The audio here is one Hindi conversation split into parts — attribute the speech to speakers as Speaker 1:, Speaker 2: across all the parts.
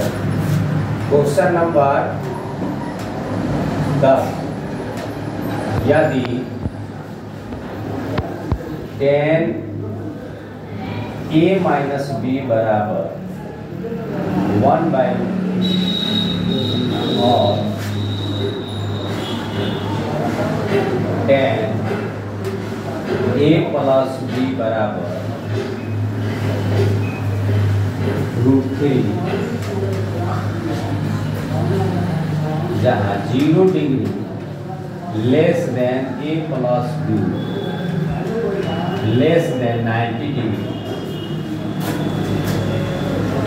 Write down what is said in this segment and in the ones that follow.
Speaker 1: क्वेश्चन नंबर दस। यदि टेन ए माइनस बी बराबर वन बाई और टेन ए प्लस बी बराबर रूट थ्री जहाँ zero degree less than A plus B, less than ninety degree,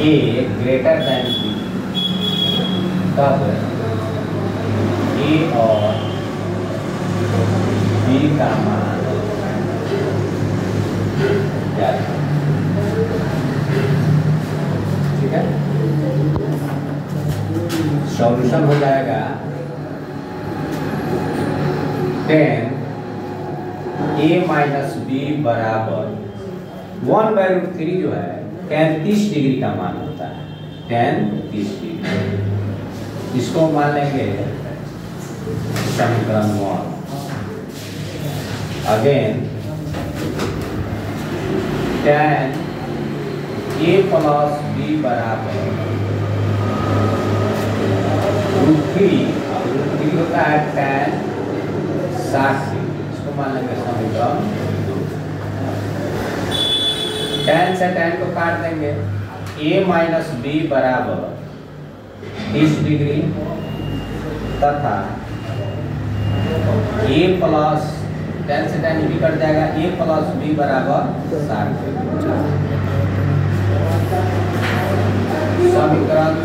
Speaker 1: A greater than B, तब ए और बी का मान ठीक है? सॉल्यूशन हो जाएगा। टेन ए माइनस बी बराबर वन बाई रूट थ्री जो है टेन तीस डिग्री का मान होता है। टेन तीस डिग्री इसको मान लेंगे? समीकरण one again tan A plus B बराबर रूट थ्री रूट थ्री होता है टेन साठ इसको मान लेंगे समीकरण टेन से टेन को काट देंगे। ए माइनस बी बराबर। तीस डिग्री। तथा ए प्लस टेन से टेन भी कट जाएगा। ए प्लस बी बराबर साठ समीकरण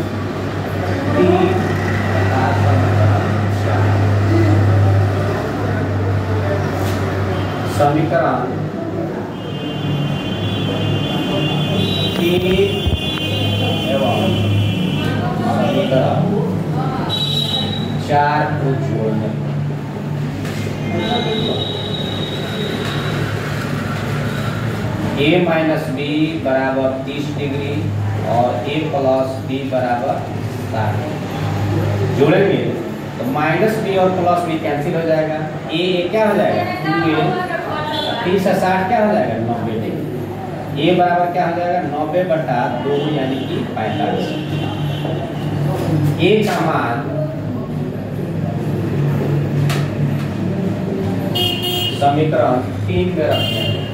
Speaker 1: तीन तथा समीकरण चार समीकरण चार को जोड़ने ए माइनस बी बराबर तीस डिग्री और ए प्लस बी बराबर साठ। जोड़ेंगे तो माइनस बी और प्लस बी कैंसिल हो जाएगा। ए क्या हो जाएगा? Two A. तीस से साठ क्या हो जाएगा? नब्बे डिग्री ए बराबर क्या हो जाएगा? नब्बे बटा दो यानी कि पैंतालीस। ए का मान समीकरण तीन में रखते हैं।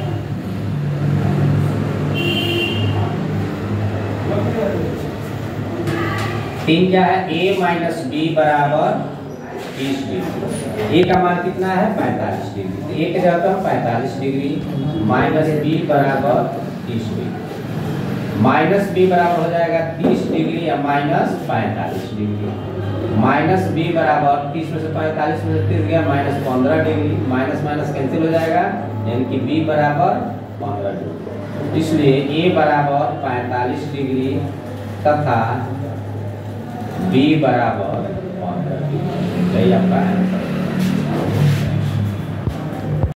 Speaker 1: तीन क्या है? ए माइनस बी बराबर तीस डिग्री। ए का मान कितना है? पैंतालीस डिग्री। तो ए के जगह पर पैंतालीस डिग्री माइनस बी बराबर तीस डिग्री। माइनस बी बराबर हो जाएगा तीस डिग्री या माइनस पैंतालीस डिग्री। माइनस बी बराबर तीस में से पैंतालीस में से तीस गया, माइनस पंद्रह डिग्री। माइनस माइनस कैंसिल हो जाएगा, यानी कि बी बराबर पंद्रह डिग्री। इसलिए ए बराबर पैंतालीस डिग्री तथा बी बराबर पंद्रह डिग्री यही आपका है